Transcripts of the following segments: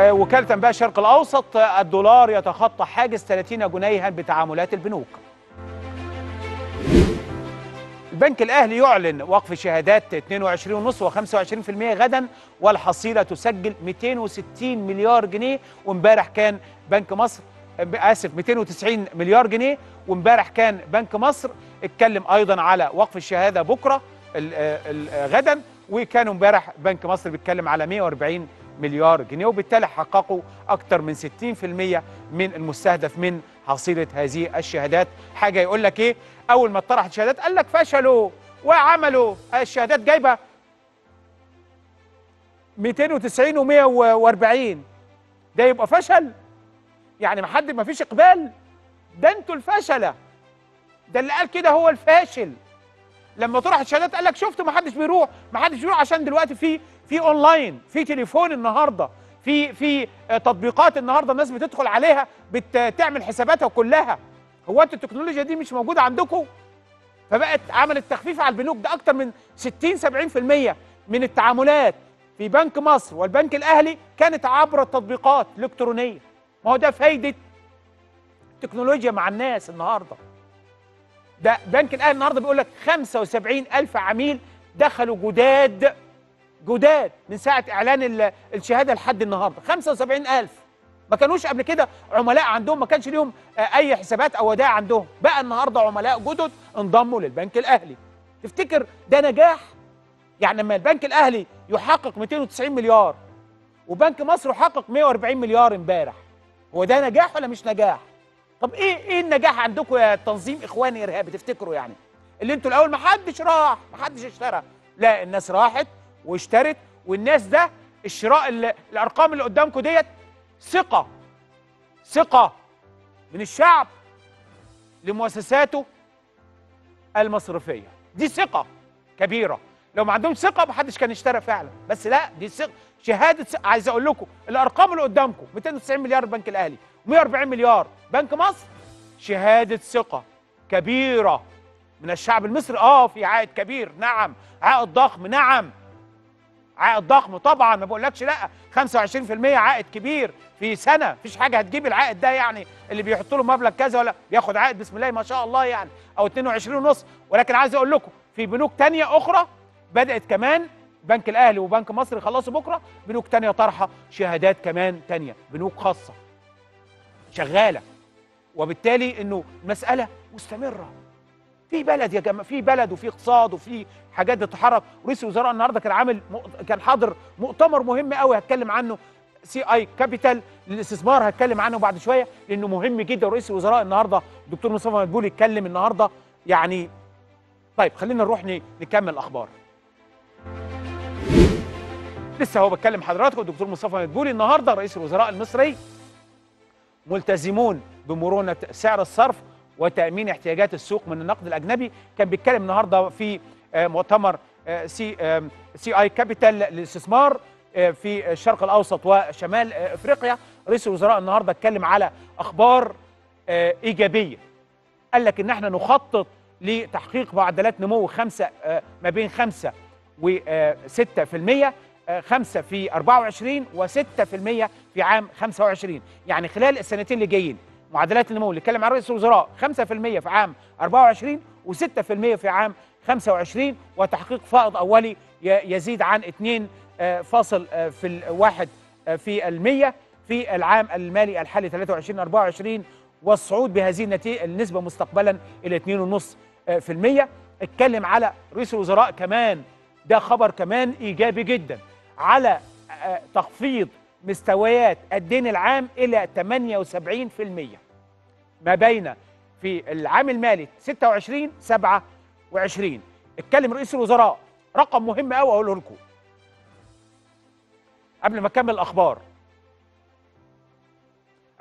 آه، وكالة أنباء الشرق الأوسط آه، الدولار يتخطى حاجز 30 جنيها بتعاملات البنوك. البنك الأهلي يعلن وقف شهادات 22.5 و25% غدا والحصيلة تسجل 260 مليار جنيه. وامبارح كان بنك مصر آه، آسف 290 مليار جنيه. وامبارح كان بنك مصر اتكلم أيضا على وقف الشهادة بكرة ال- آه، ال- آه، غدا. وكانوا امبارح بنك مصر بيتكلم على 140 مليار جنيه وبالتالي حققوا أكثر من 60% من المستهدف من حصيلة هذه الشهادات. حاجة يقول لك إيه؟ أول ما اتطرحت الشهادات قال لك فشلوا وعملوا. الشهادات جايبة 290 و140 ده يبقى فشل؟ يعني ما حد ما فيش إقبال؟ ده أنتوا الفشلة. ده اللي قال كده هو الفاشل. لما طرحت الشهادات قال لك شفتوا ما حدش بيروح ما حدش بيروح عشان دلوقتي في في اونلاين في تليفون النهارده في في آه، تطبيقات النهارده الناس بتدخل عليها بتعمل حساباتها كلها. هو أنتوا التكنولوجيا دي مش موجودة عندكم؟ فبقت عملت تخفيف على البنوك ده أكتر من 60 70% من التعاملات في بنك مصر والبنك الأهلي كانت عبر التطبيقات الإلكترونية. ما هو ده فايدة التكنولوجيا مع الناس النهارده. ده بنك الأهلي النهارده بيقول لك 75 ألف عميل دخلوا جداد جداد من ساعة إعلان ال- الشهادة لحد النهارده. 75 ألف. ما كانوش قبل كده عملاء عندهم ما كانش ليهم آه، أي حسابات أو ودائع عندهم. بقى النهارده عملاء جدد انضموا للبنك الأهلي. تفتكر ده نجاح؟ يعني لما البنك الأهلي يحقق 290 مليار وبنك مصر يحقق 140 مليار امبارح هو ده نجاح ولا مش نجاح؟ طب إيه إيه النجاح عندكم يا تنظيم إخواني إرهابي؟ تفتكروا يعني اللي أنتوا الأول ما حدش راح ما حدش اشترى. لا الناس راحت واشترت والناس ده الشراء ال- الأرقام اللي قدامكم ديت ثقة ثقة من الشعب لمؤسساته المصرفية. دي ثقة كبيرة. لو ما عندهمش ثقة ما حدش كان اشترى فعلا. بس لا دي ثقه شهادة ثقة. عايز أقول لكم الأرقام اللي قدامكم 290 مليار البنك الأهلي 140 مليار بنك مصر شهادة ثقة كبيرة من الشعب المصري. آه في عائد كبير. نعم عائد ضخم. نعم. عائد ضخم طبعا ما بقولكش لأ 25% عائد كبير في سنة. مفيش حاجة هتجيب العائد ده يعني اللي بيحط له مبلغ كذا ولا بياخد عائد بسم الله ما شاء الله يعني أو 22 ونص. ولكن عايز أقول لكم في بنوك تانية أخرى بدأت كمان بنك الأهلي وبنك مصر يخلصوا بكرة بنوك تانية طرحة شهادات كمان تانية بنوك خاصة شغالة. وبالتالي إنه المساله مستمرة. في بلد يا جماعة في بلد وفي اقتصاد وفي حاجات بتتحرك. رئيس الوزراء النهارده كان عامل كان حاضر مؤتمر مهم قوي هتكلم عنه. CI Capital للاستثمار هتكلم عنه بعد شوية لأنه مهم جدا. رئيس الوزراء النهارده الدكتور مصطفى مدبولي يتكلم النهارده. يعني طيب خلينا نروح نكمل الاخبار لسه هو بتكلم حضراتكم الدكتور مصطفى مدبولي النهارده رئيس الوزراء المصري. ملتزمون بمرونة سعر الصرف وتأمين احتياجات السوق من النقد الأجنبي. كان بيتكلم النهاردة في آه، مؤتمر آه، C CI Capital للاستثمار آه، في الشرق الأوسط وشمال أفريقيا. رئيس الوزراء النهاردة اتكلم على أخبار آه، إيجابية. قال لك إن إحنا نخطط لتحقيق معدلات نمو خمسة ما بين خمسة وستة في المية آه، خمسة في 24 وستة في المية في عام 25 يعني خلال السنتين اللي جايين معدلات النمو اللي اتكلم عنها رئيس الوزراء 5% في عام 24 و6% في عام 25 وتحقيق فائض أولي يزيد عن 2 آه، فاصل في الواحد في المية في العام المالي الحالي 23 24 والصعود بهذه النتيجة النسبة مستقبلا إلى 2.5% في المية. اتكلم على رئيس الوزراء كمان ده خبر كمان إيجابي جدا على آه، تخفيض مستويات الدين العام إلى 78% ما بين في العام المالي 26 27 اتكلم رئيس الوزراء. رقم مهم قوي أقوله لكم. قبل ما أكمل الأخبار.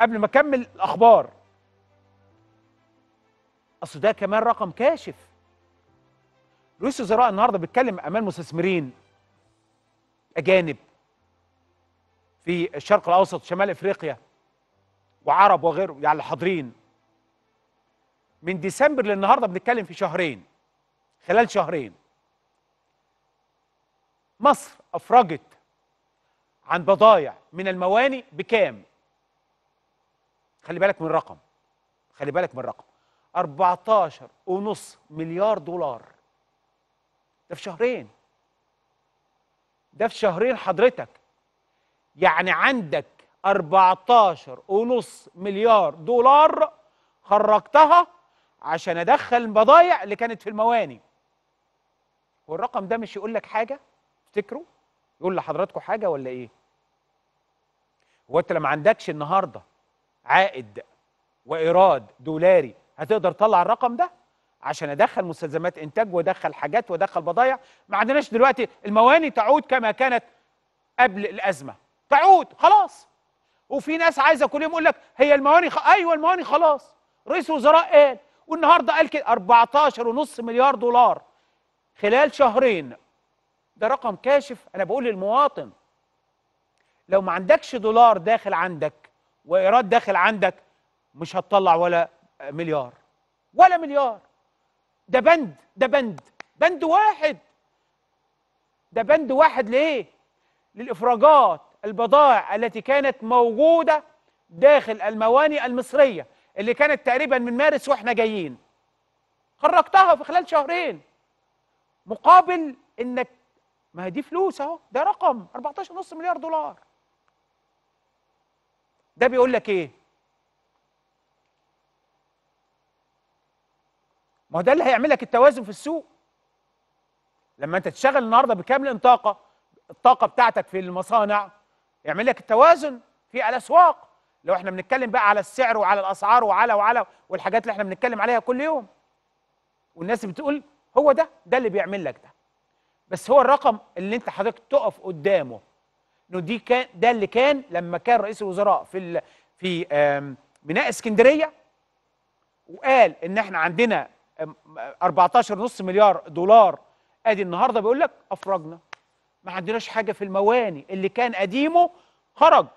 قبل ما أكمل الأخبار. أصل ده كمان رقم كاشف. رئيس الوزراء النهارده بيتكلم أمام مستثمرين أجانب. في الشرق الأوسط شمال إفريقيا. وعرب وغيره يعني حاضرين. من ديسمبر للنهارده بنتكلم في شهرين خلال شهرين. مصر أفرجت عن بضايع من المواني بكام؟ خلي بالك من الرقم خلي بالك من الرقم. 14 ونص مليار دولار. ده في شهرين. ده في شهرين حضرتك. يعني عندك 14 ونص مليار دولار خرجتها عشان أدخل البضايع اللي كانت في المواني. والرقم ده مش يقول لك حاجة؟ افتكروا يقول لحضراتكم حاجة ولا إيه؟ هو أنت لما عندكش النهارده عائد وإيراد دولاري هتقدر تطلع الرقم ده؟ عشان أدخل مستلزمات إنتاج وأدخل حاجات وأدخل بضايع. ما عندناش دلوقتي المواني تعود كما كانت قبل الأزمة. تعود خلاص. وفي ناس عايزة كل يوم يقول لك هي المواني خ... أيوه المواني خلاص. رئيس الوزراء قال والنهارده قال كده 14.5 مليار دولار خلال شهرين. ده رقم كاشف. أنا بقول للمواطن لو ما عندكش دولار داخل عندك وإيراد داخل عندك مش هتطلع ولا مليار. ولا مليار. ده بند ده بند. بند واحد. ده بند واحد ليه؟ للإفراجات البضائع التي كانت موجودة داخل المواني المصرية. اللي كانت تقريبا من مارس وإحنا جايين. خرجتها في خلال شهرين. مقابل انك ما هي دي فلوس أهو ده رقم 14.5 مليار دولار. ده بيقول لك إيه؟ ما ده اللي هيعمل لك التوازن في السوق. لما أنت تشتغل النهارده بكامل الطاقه الطاقة بتاعتك في المصانع يعمل لك التوازن في الأسواق. لو إحنا بنتكلم بقى على السعر وعلى الأسعار وعلى وعلى والحاجات اللي إحنا بنتكلم عليها كل يوم. والناس بتقول هو ده ده اللي بيعمل لك ده. بس هو الرقم اللي انت حضرتك تقف قدامه إنه دي كان ده اللي كان لما كان رئيس الوزراء في ال في ميناء اسكندرية وقال إن إحنا عندنا آم، 14.5 مليار دولار. أدي النهارده بيقول لك أفرجنا. ما عندناش حاجة في المواني اللي كان قديمه خرج.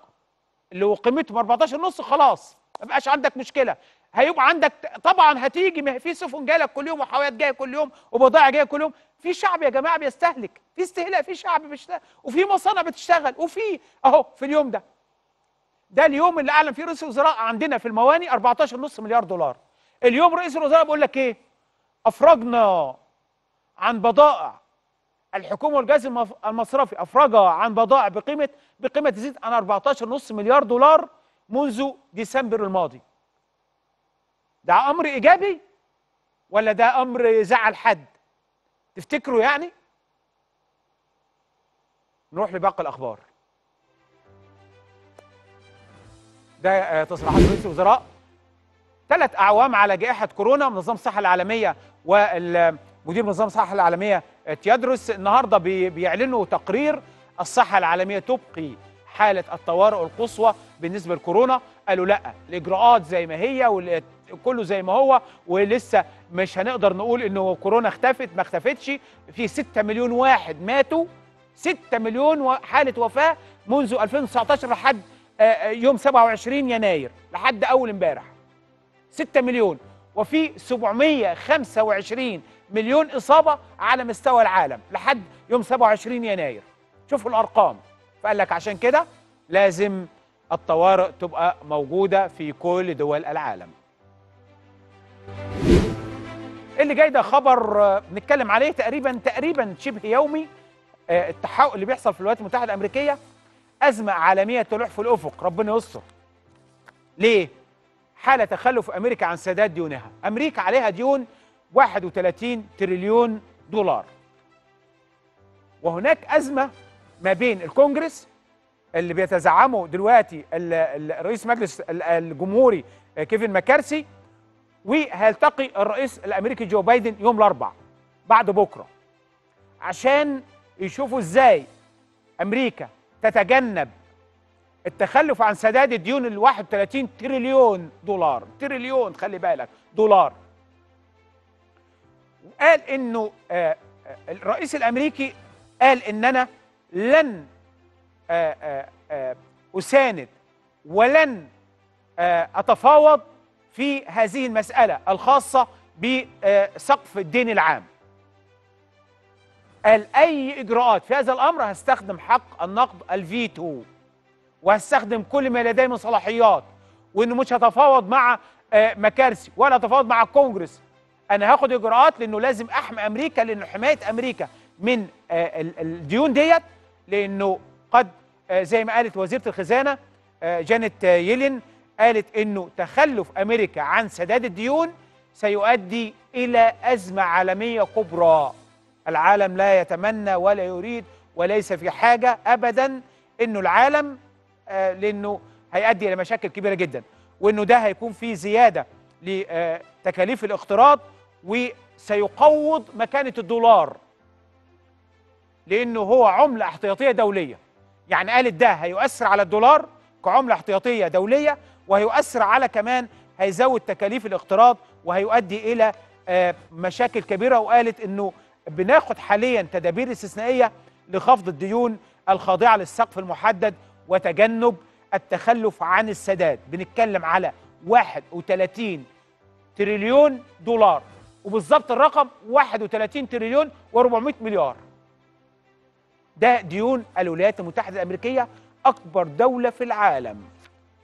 اللي قيمته 14 ونص خلاص ما بقاش عندك مشكلة. هيبقى عندك طبعا هتيجي في سفن جاية لك كل يوم وحاويات جاية كل يوم وبضائع جاية كل يوم. في شعب يا جماعة بيستهلك في استهلاك في شعب بيشتغل وفي مصانع بتشتغل وفي أهو في اليوم ده. ده اليوم اللي أعلن فيه رئيس الوزراء عندنا في المواني 14.5 مليار دولار. اليوم رئيس الوزراء بيقول لك إيه؟ أفرجنا عن بضائع الحكومة والجهاز المصرفي أفرجها عن بضائع بقيمه بقيمة تزيد عن 14.5 مليار دولار منذ ديسمبر الماضي. ده أمر إيجابي ولا ده أمر يزعل حد؟ تفتكروا يعني؟ نروح لباقي الأخبار. ده آه، تصريحات رئيس الوزراء. ثلاث أعوام على جائحة كورونا منظمه الصحة العالمية ومدير منظمه الصحة العالمية آه، تيادروس النهارده بي- بيعلنوا تقرير الصحة العالمية تبقي حالة الطوارئ القصوى بالنسبة لكورونا. قالوا لا الإجراءات زي ما هي وكله زي ما هو ولسه مش هنقدر نقول إنه كورونا اختفت ما اختفتش. في 6 مليون واحد ماتوا 6 مليون حالة وفاة منذ 2019 لحد آه، آه، يوم 27 يناير لحد أول امبارح. 6 مليون. وفي 725 مليون إصابة على مستوى العالم لحد يوم 27 يناير. شوفوا الأرقام. فقال لك عشان كده لازم الطوارئ تبقى موجودة في كل دول العالم. اللي جاي ده خبر آه، بنتكلم عليه تقريبا تقريبا شبه يومي آه، التحول اللي بيحصل في الولايات المتحدة الأمريكية. أزمة عالمية تلوح في الأفق ربنا يستر. ليه؟ حالة تخلف أمريكا عن سداد ديونها. أمريكا عليها ديون 31 تريليون دولار. وهناك أزمة ما بين الكونجرس اللي بيتزعمه دلوقتي ال- ال- رئيس مجلس ال- الجمهوري كيفن ماكارسي وهيلتقي الرئيس الأمريكي جو بايدن يوم الأربعاء بعد بكرة. عشان يشوفوا إزاي أمريكا تتجنب التخلف عن سداد الديون ال 31 تريليون دولار. تريليون خلي بالك دولار. وقال إنه آه، آه، الرئيس الأمريكي قال ان أنا لن آه، أساند ولن أتفاوض في هذه المسألة الخاصة بسقف الدين العام. قال أي إجراءات في هذا الأمر هستخدم حق النقد الفيتو. وهستخدم كل ما لدي من صلاحيات وإنه مش هتفاوض مع آه، مكارسي ولا هتفاوض مع الكونجرس أنا هاخد إجراءات لإنه لازم أحمي أمريكا لإنه حماية أمريكا من آه، ال- الديون ديت لإنه قد آه، زي ما قالت وزيرة الخزانة جانيت يلين قالت إنه تخلف أمريكا عن سداد الديون سيؤدي إلى أزمة عالمية كبرى. العالم لا يتمنى ولا يريد وليس في حاجة ابدا إنه العالم لأنه هيؤدي إلى مشاكل كبيرة جدا وإنه ده هيكون فيه زيادة لتكاليف الاقتراض وسيقوض مكانة الدولار لأنه هو عملة احتياطية دولية. يعني قالت ده هيؤثر على الدولار كعملة احتياطية دولية وهيؤثر على كمان هيزود تكاليف الاقتراض وهيؤدي إلى آه، مشاكل كبيرة. وقالت إنه بناخد حاليا تدابير استثنائية لخفض الديون الخاضعة للسقف المحدد وتجنب التخلف عن السداد. بنتكلم على 31 تريليون دولار وبالظبط الرقم 31 تريليون و400 مليار. ده ديون الولايات المتحدة الأمريكية أكبر دولة في العالم.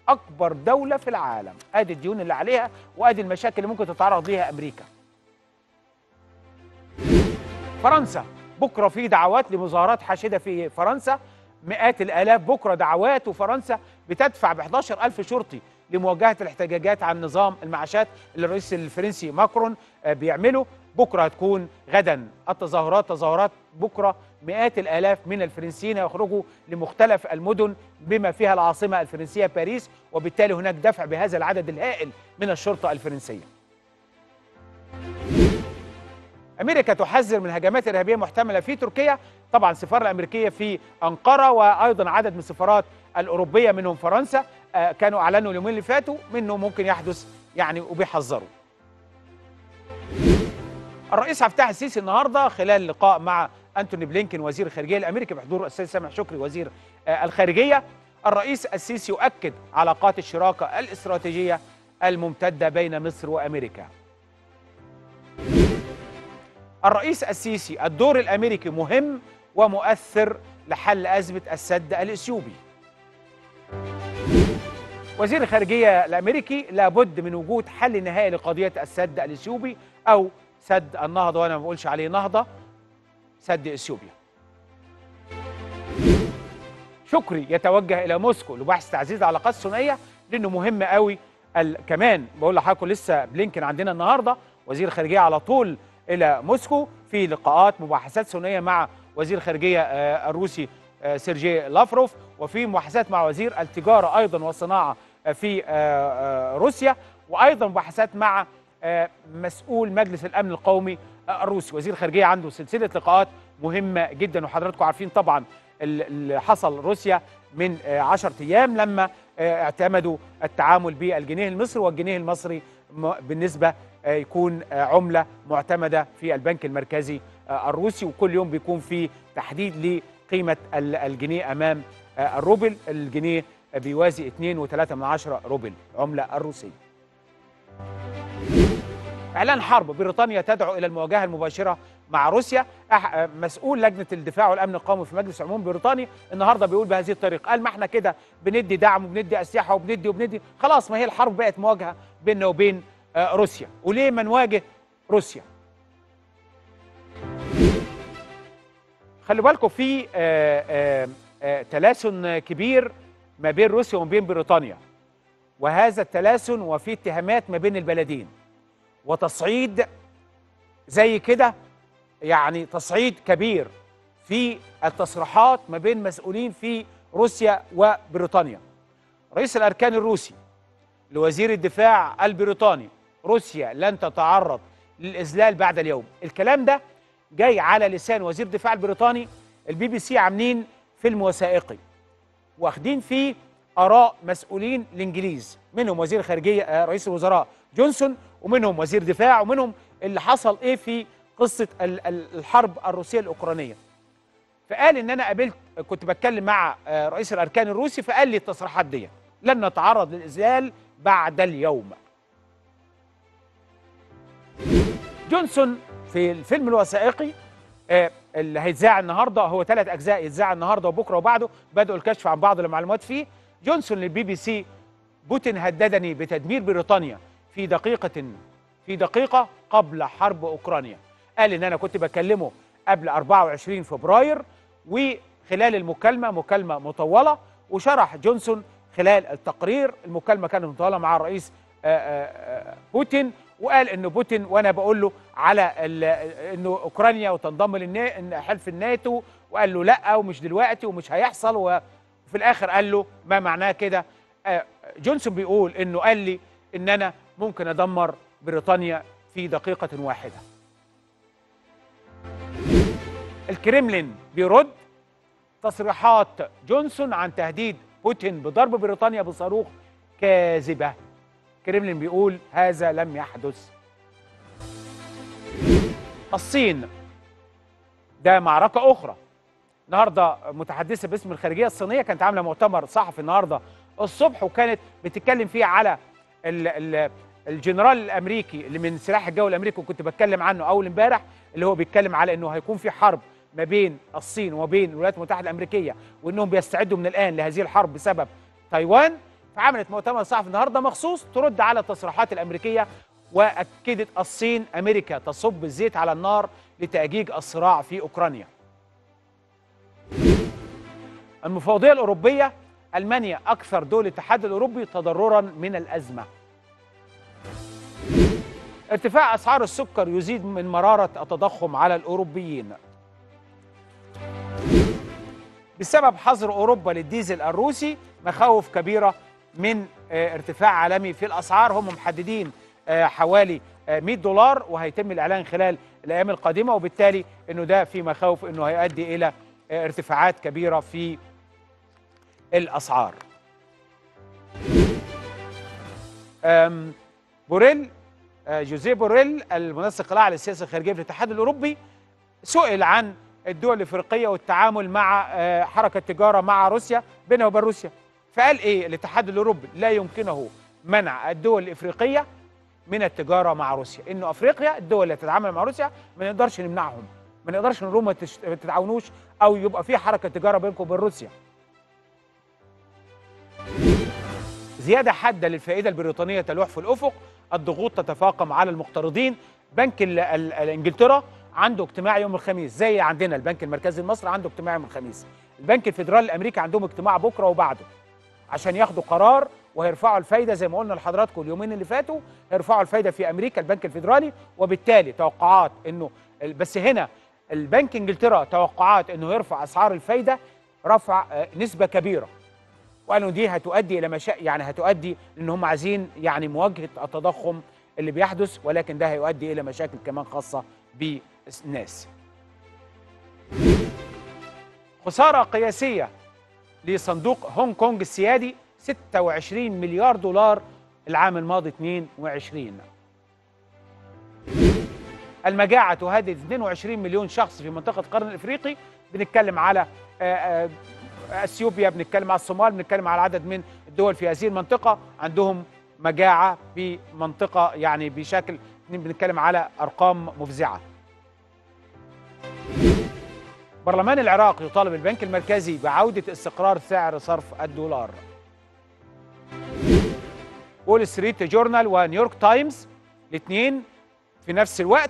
أكبر دولة في العالم. أدي الديون اللي عليها وأدي المشاكل اللي ممكن تتعرض ليها أمريكا. فرنسا. بكرة في دعوات لمظاهرات حاشدة في فرنسا. مئات الآلاف بكرة دعوات وفرنسا بتدفع ب 11 ألف شرطي لمواجهة الاحتجاجات عن نظام المعاشات اللي الرئيس الفرنسي ماكرون آه، بيعمله. بكرة هتكون غدا. التظاهرات تظاهرات بكرة مئات الآلاف من الفرنسيين يخرجوا لمختلف المدن بما فيها العاصمة الفرنسية باريس وبالتالي هناك دفع بهذا العدد الهائل من الشرطة الفرنسية. أمريكا تحذر من هجمات ارهابيه محتمله في تركيا. طبعا السفاره الأمريكية في أنقرة وأيضا عدد من السفارات الأوروبية منهم فرنسا آه، كانوا أعلنوا اليومين اللي فاتوا منه ممكن يحدث يعني وبيحذروا. الرئيس عبد الفتاح السيسي النهارده خلال لقاء مع أنتوني بلينكن وزير الخارجية الأمريكي بحضور الاستاذ سامح شكري وزير آه، الخارجية. الرئيس السيسي يؤكد علاقات الشراكة الاستراتيجية الممتدة بين مصر وأمريكا. الرئيس السيسي الدور الأمريكي مهم ومؤثر لحل أزمة السد الإثيوبي. وزير الخارجية الأمريكي لابد من وجود حل نهائي لقضية السد الإثيوبي أو سد النهضة وأنا ما بقولش عليه نهضة سد إثيوبيا. شكري يتوجه إلى موسكو لبحث تعزيز العلاقات الثنائيه لأنه مهم قوي. كمان بقول لحضراتكم لسه بلينكن عندنا النهارده وزير الخارجية على طول إلى موسكو في لقاءات مباحثات ثنائيه مع وزير الخارجيه آه، الروسي آه، سيرجي لافروف. وفي مباحثات مع وزير التجارة أيضا والصناعة آه، في روسيا. وأيضا مباحثات مع مسؤول مجلس الأمن القومي الروسي. وزير الخارجيه عنده سلسلة لقاءات مهمة جدا وحضراتكم عارفين طبعا ال- اللي حصل روسيا من 10 أيام لما اعتمدوا التعامل بالجنيه المصري والجنيه المصري بالنسبة آه، يكون آه، عملة معتمدة في البنك المركزي آه، الروسي وكل يوم بيكون في تحديد لقيمة ال- الجنيه أمام آه، الروبل. الجنيه بيوازي 2.3 من عشرة روبل عملة الروسية. إعلان حرب بريطانيا تدعو إلى المواجهة المباشرة مع روسيا. مسؤول لجنة الدفاع والأمن القومي في مجلس العموم البريطاني النهارده بيقول بهذه الطريقة. قال ما إحنا كده بندي دعم وبندي أسلحة وبندي وبندي. خلاص ما هي الحرب بقت مواجهة بيننا وبين آه، روسيا. وليه ما نواجه روسيا؟ خلوا بالكم في آه، آه، تلاسن كبير ما بين روسيا وما بين بريطانيا. وهذا التلاسن وفي اتهامات ما بين البلدين. وتصعيد زي كده يعني تصعيد كبير في التصريحات ما بين مسؤولين في روسيا وبريطانيا. رئيس الاركان الروسي لوزير الدفاع البريطاني روسيا لن تتعرض للإذلال بعد اليوم. الكلام ده جاي على لسان وزير الدفاع البريطاني البي بي سي عاملين فيلم وثائقي واخدين فيه آراء مسؤولين الإنجليز منهم وزير خارجية آه، رئيس الوزراء جونسون ومنهم وزير دفاع ومنهم اللي حصل إيه في قصة ال- ال- الحرب الروسية الأوكرانية. فقال إن أنا قابلت كنت بتكلم مع آه، رئيس الأركان الروسي فقال لي التصريحات دي لن نتعرض للاذلال بعد اليوم. جونسون في الفيلم الوثائقي آه، اللي هيتذاع النهارده هو ثلاث أجزاء يتذاع النهارده وبكرة وبعده بدأوا الكشف عن بعض المعلومات فيه. جونسون للبي بي سي بوتين هددني بتدمير بريطانيا في دقيقة في دقيقة قبل حرب أوكرانيا. قال إن أنا كنت بكلمه قبل 24 فبراير وخلال المكالمة مكالمة مطولة وشرح جونسون خلال التقرير المكالمة كانت مطولة مع الرئيس آه، آه، آه، بوتين وقال إنه بوتين وأنا بقول له على إنه أوكرانيا وتنضم لحلف الناتو وقال له لأ ومش دلوقتي ومش هيحصل وفي الآخر قال له ما معناه كده جونسون بيقول إنه قال لي إن أنا ممكن أدمر بريطانيا في دقيقة واحدة. الكريملين بيرد تصريحات جونسون عن تهديد بوتين بضرب بريطانيا بصاروخ كاذبة. الكريملين بيقول هذا لم يحدث. الصين ده معركة أخرى. النهارده متحدثة باسم الخارجية الصينية كانت عاملة مؤتمر صحفي النهارده الصبح وكانت بتتكلم فيه على ال ال الجنرال الأمريكي اللي من سلاح الجو الأمريكي وكنت بتكلم عنه أول امبارح اللي هو بيتكلم على إنه هيكون في حرب ما بين الصين وما بين الولايات المتحدة الأمريكية وإنهم بيستعدوا من الآن لهذه الحرب بسبب تايوان فعملت مؤتمر صحفي النهارده مخصوص ترد على التصريحات الأمريكية وأكدت الصين أمريكا تصب الزيت على النار لتأجيج الصراع في أوكرانيا. المفوضية الأوروبية ألمانيا أكثر دول الاتحاد الأوروبي تضررا من الأزمة. ارتفاع أسعار السكر يزيد من مرارة التضخم على الأوروبيين. بسبب حظر أوروبا للديزل الروسي مخاوف كبيرة من آه، ارتفاع عالمي في الأسعار. هم محددين آه، حوالي آه، 100 دولار وهيتم الإعلان خلال الأيام القادمة. وبالتالي أنه ده في مخاوف أنه هيؤدي إلى آه، ارتفاعات كبيرة في الأسعار. بوريل آه، جوزيه بوريل المنسق الأعلى للسياسة الخارجية في الاتحاد الأوروبي سئل عن الدول الافريقيه والتعامل مع آه، حركه تجاره مع روسيا بينها وبين روسيا. فقال إيه؟ الاتحاد الاوروبي لا يمكنه منع الدول الافريقيه من التجاره مع روسيا. إنه أفريقيا الدول اللي تتعامل مع روسيا ما نقدرش نمنعهم. ما نقدرش نقول ما تتعاونوش أو يبقى في حركة تجارة بينكم وبين روسيا. زيادة حادة للفائدة البريطانية تلوح في الأفق. الضغوط تتفاقم على المقترضين. بنك الإنجلترا عنده اجتماع يوم الخميس زي عندنا البنك المركزي المصري عنده اجتماع يوم الخميس. البنك الفيدرالي الأمريكي عندهم اجتماع بكرة وبعده عشان ياخدوا قرار وهيرفعوا الفايدة زي ما قلنا لحضراتكم اليومين اللي فاتوا هيرفعوا الفايدة في أمريكا البنك الفيدرالي وبالتالي توقعات إنه بس هنا البنك إنجلترا توقعات إنه يرفع أسعار الفايدة رفع آه، نسبة كبيرة. وقالوا دي هتؤدي إلى مشا يعني هتؤدي إن هم عايزين يعني مواجهة التضخم اللي بيحدث ولكن ده هيؤدي إلى مشاكل كمان خاصة بالناس. خسارة قياسية لصندوق هونج كونج السيادي 26 مليار دولار العام الماضي 22 المجاعة تهدد 22 مليون شخص في منطقة القرن الإفريقي بنتكلم على آه، آه، أثيوبيا بنتكلم على الصومال بنتكلم على عدد من الدول في هذه المنطقة عندهم مجاعة في منطقه يعني بشكل بنتكلم على أرقام مفزعة. برلمان العراق يطالب البنك المركزي بعودة استقرار سعر صرف الدولار. وول ستريت جورنال ونيويورك تايمز الاثنين في نفس الوقت.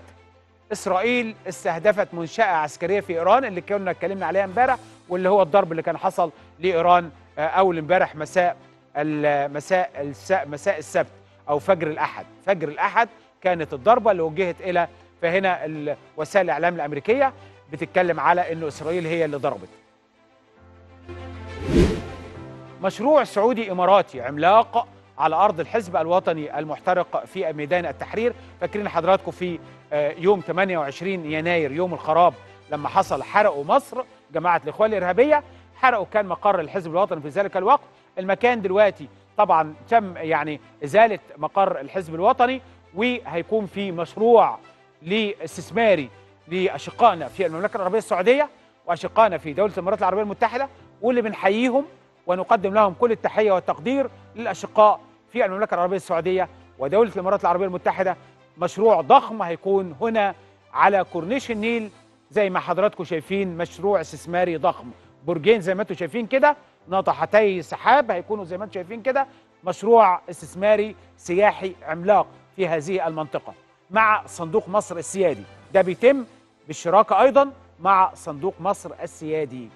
إسرائيل استهدفت منشأة عسكرية في إيران اللي كنا اتكلمنا عليها امبارح واللي هو الضرب اللي كان حصل لإيران آه، أول امبارح مساء مساء مساء السبت أو فجر الأحد. فجر الأحد كانت الضربة اللي وجهت إلى فهنا وسائل الإعلام الأمريكية. بتتكلم على إنه إسرائيل هي اللي ضربت. مشروع سعودي إماراتي عملاق على أرض الحزب الوطني المحترق في ميدان التحرير. فاكرين حضراتكم في آه، يوم 28 يناير يوم الخراب لما حصل حرقوا مصر جماعة الإخوان الإرهابية حرقوا كان مقر الحزب الوطني في ذلك الوقت. المكان دلوقتي طبعا تم يعني إزالة مقر الحزب الوطني وهيكون في مشروع لاستثماري لأشقائنا في المملكة العربية السعودية وأشقائنا في دولة الإمارات العربية المتحدة واللي بنحييهم ونقدم لهم كل التحية والتقدير للأشقاء في المملكة العربية السعودية ودولة الإمارات العربية المتحدة. مشروع ضخم هيكون هنا على كورنيش النيل زي ما حضراتكم شايفين مشروع استثماري ضخم. برجين زي ما أنتم شايفين كده ناطحتي سحاب هيكونوا زي ما أنتم شايفين كده مشروع استثماري سياحي عملاق في هذه المنطقة مع صندوق مصر السيادي. ده بيتم بالشراكة أيضا مع صندوق مصر السيادي.